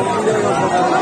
Obrigado.